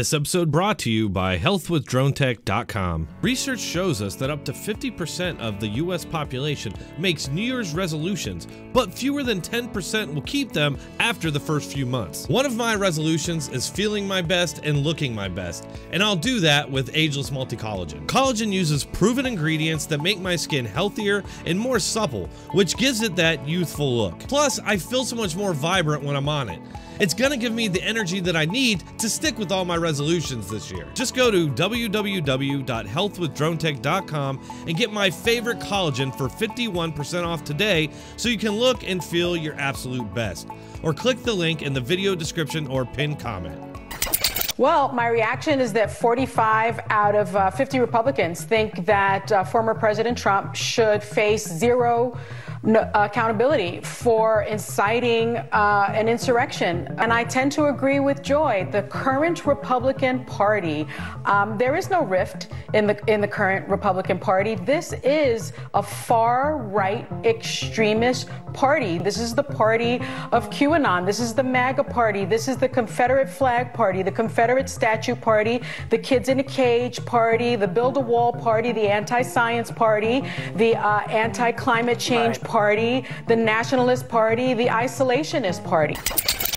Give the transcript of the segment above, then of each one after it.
This episode brought to you by healthwithdronetek.com. Research shows us that up to 50% of the US population makes New Year's resolutions, but fewer than 10% will keep them after the first few months. One of my resolutions is feeling my best and looking my best, and I'll do that with Ageless Multi-Collagen. Collagen uses proven ingredients that make my skin healthier and more supple, which gives it that youthful look. Plus, I feel so much more vibrant when I'm on it. It's gonna give me the energy that I need to stick with all my resolutions this year. Just go to www.healthwithdronetek.com and get my favorite collagen for 51% off today so you can look and feel your absolute best. Or click the link in the video description or pinned comment. Well, my reaction is that 45 out of uh, 50 Republicans think that uh, former President Trump should face zero accountability for inciting uh, an insurrection. And I tend to agree with Joy. The current Republican Party, um, there is no rift in the in the current Republican Party. This is a far right extremist party. This is the party of QAnon. This is the MAGA party. This is the Confederate flag party, the Confederate statue party, the Kids in a Cage party, the Build a Wall party, the anti-science party, the uh, anti-climate change right. party, the Nationalist party, the Isolationist party.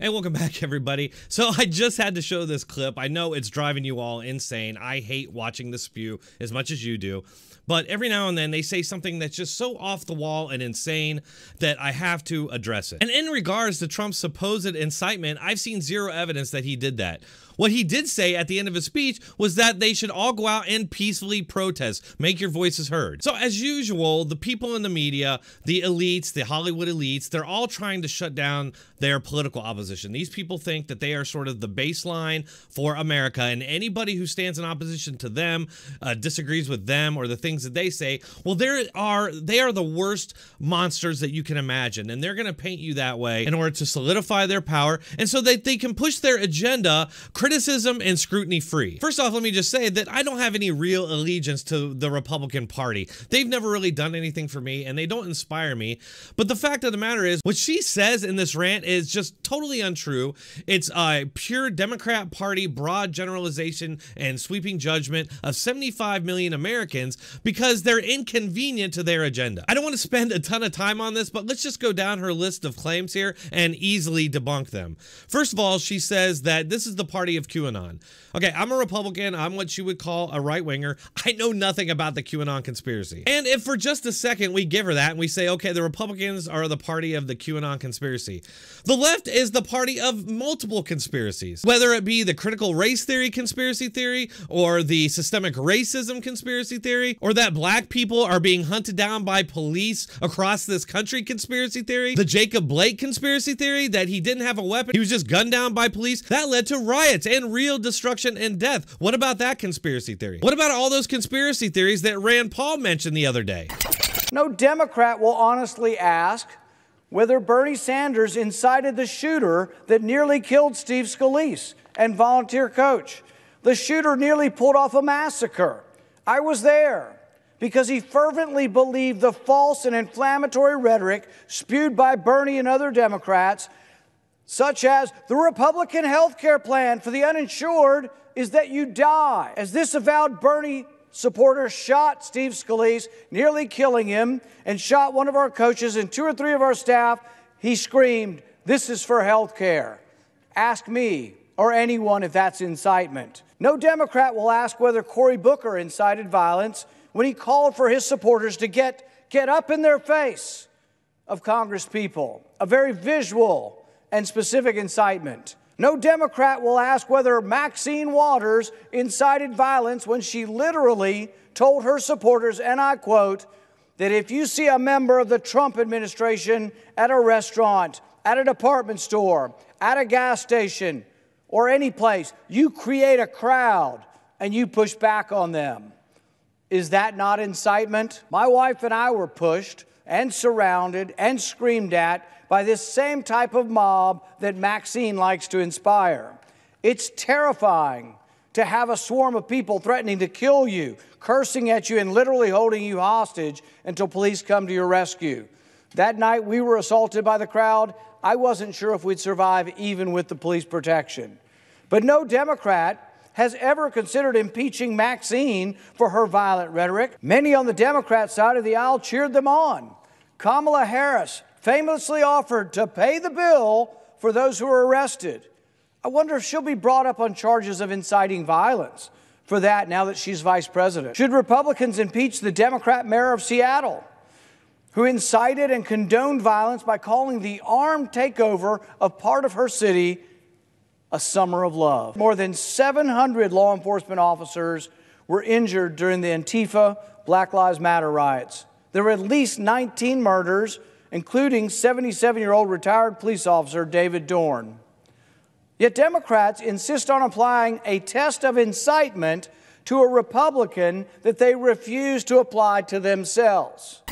Hey, welcome back, everybody. So I just had to show this clip. I know it's driving you all insane. I hate watching the spew as much as you do. But every now and then they say something that's just so off the wall and insane that I have to address it. And in regards to Trump's supposed incitement, I've seen zero evidence that he did that. What he did say at the end of his speech was that they should all go out and peacefully protest, make your voices heard. So, as usual, the people in the media, the elites, the Hollywood elites, they're all trying to shut down their political opposition. These people think that they are sort of the baseline for America, and anybody who stands in opposition to them, uh, disagrees with them or the things that they say, well, there are they are the worst monsters that you can imagine, and they're going to paint you that way in order to solidify their power, and so that they can push their agenda criticism and scrutiny free. First off, let me just say that I don't have any real allegiance to the Republican Party. They've never really done anything for me and they don't inspire me. But the fact of the matter is, what she says in this rant is just totally untrue. It's a pure Democrat Party broad generalization and sweeping judgment of 75 million Americans because they're inconvenient to their agenda. I don't want to spend a ton of time on this, but let's just go down her list of claims here and easily debunk them. First of all, she says that this is the party of QAnon. Okay, I'm a Republican. I'm what you would call a right winger. I know nothing about the QAnon conspiracy. And if for just a second we give her that and we say, okay, the Republicans are the party of the QAnon conspiracy, the left is the party of multiple conspiracies, whether it be the critical race theory conspiracy theory or the systemic racism conspiracy theory or that black people are being hunted down by police across this country conspiracy theory, the Jacob Blake conspiracy theory that he didn't have a weapon, he was just gunned down by police. That led to riots and real destruction and death. What about that conspiracy theory? What about all those conspiracy theories that Rand Paul mentioned the other day? No Democrat will honestly ask whether Bernie Sanders incited the shooter that nearly killed Steve Scalise and volunteer coach. The shooter nearly pulled off a massacre. I was there because he fervently believed the false and inflammatory rhetoric spewed by Bernie and other Democrats such as the Republican health care plan for the uninsured is that you die. As this avowed Bernie supporter shot Steve Scalise, nearly killing him, and shot one of our coaches and two or three of our staff, he screamed, This is for health care. Ask me or anyone if that's incitement. No Democrat will ask whether Cory Booker incited violence when he called for his supporters to get, get up in their face of Congress people. A very visual and specific incitement. No Democrat will ask whether Maxine Waters incited violence when she literally told her supporters, and I quote, that if you see a member of the Trump administration at a restaurant, at a department store, at a gas station, or any place, you create a crowd and you push back on them. Is that not incitement? My wife and I were pushed and surrounded and screamed at by this same type of mob that Maxine likes to inspire. It's terrifying to have a swarm of people threatening to kill you, cursing at you, and literally holding you hostage until police come to your rescue. That night we were assaulted by the crowd. I wasn't sure if we'd survive even with the police protection. But no Democrat has ever considered impeaching Maxine for her violent rhetoric. Many on the Democrat side of the aisle cheered them on. Kamala Harris famously offered to pay the bill for those who were arrested. I wonder if she'll be brought up on charges of inciting violence for that now that she's vice president. Should Republicans impeach the Democrat mayor of Seattle, who incited and condoned violence by calling the armed takeover of part of her city a summer of love? More than 700 law enforcement officers were injured during the Antifa Black Lives Matter riots. There were at least 19 murders, including 77 year old retired police officer David Dorn. Yet Democrats insist on applying a test of incitement to a Republican that they refuse to apply to themselves.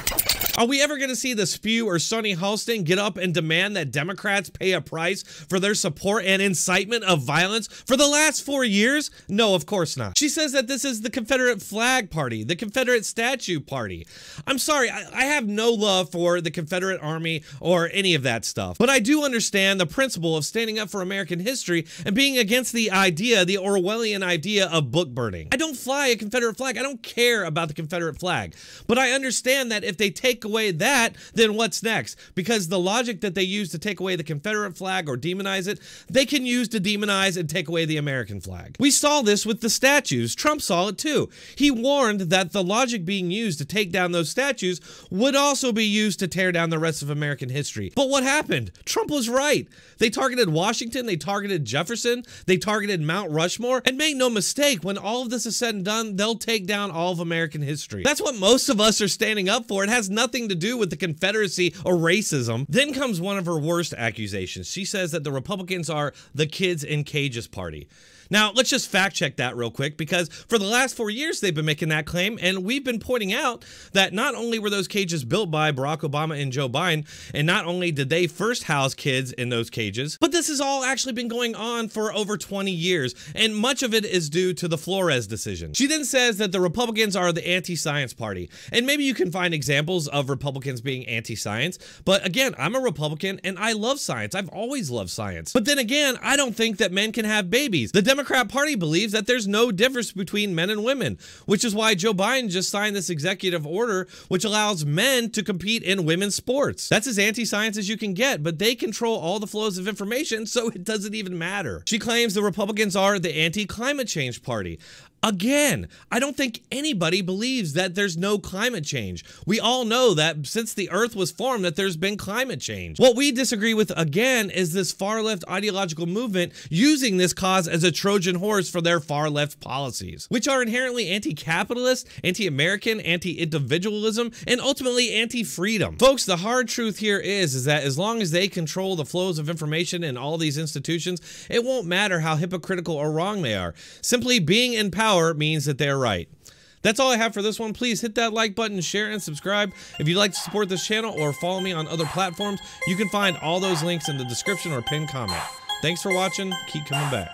Are we ever going to see the Spew or Sunny Hostin get up and demand that Democrats pay a price for their support and incitement of violence for the last four years? No, of course not. She says that this is the Confederate flag party, the Confederate statue party. I'm sorry, I, I have no love for the Confederate Army or any of that stuff, but I do understand the principle of standing up for American history and being against the idea, the Orwellian idea of book burning. I don't fly a Confederate flag. I don't care about the Confederate flag, but I understand that if they take that, then what's next? Because the logic that they use to take away the Confederate flag or demonize it, they can use to demonize and take away the American flag. We saw this with the statues. Trump saw it too. He warned that the logic being used to take down those statues would also be used to tear down the rest of American history. But what happened? Trump was right. They targeted Washington, they targeted Jefferson, they targeted Mount Rushmore, and make no mistake, when all of this is said and done, they'll take down all of American history. That's what most of us are standing up for. It has nothing to do with the Confederacy or racism. Then comes one of her worst accusations. She says that the Republicans are the kids in cages party. Now, let's just fact check that real quick because for the last four years they've been making that claim, and we've been pointing out that not only were those cages built by Barack Obama and Joe Biden, and not only did they first house kids in those cages, but this has all actually been going on for over 20 years, and much of it is due to the Flores decision. She then says that the Republicans are the anti science party, and maybe you can find examples of Republicans being anti science, but again, I'm a Republican and I love science. I've always loved science. But then again, I don't think that men can have babies. The Democrat Party believes that there's no difference between men and women, which is why Joe Biden just signed this executive order which allows men to compete in women's sports. That's as anti science as you can get, but they control all the flows of information, so it doesn't even matter. She claims the Republicans are the anti climate change party. Again, I don't think anybody believes that there's no climate change. We all know that since the earth was formed that there's been climate change. What we disagree with again is this far left ideological movement using this cause as a Trojan horse for their far left policies, which are inherently anti-capitalist, anti-American, anti-individualism, and ultimately anti-freedom. Folks, the hard truth here is is that as long as they control the flows of information in all these institutions, it won't matter how hypocritical or wrong they are. Simply being in power means that they're right. That's all I have for this one. Please hit that like button, share, and subscribe. If you'd like to support this channel or follow me on other platforms, you can find all those links in the description or pinned comment. Thanks for watching. Keep coming back.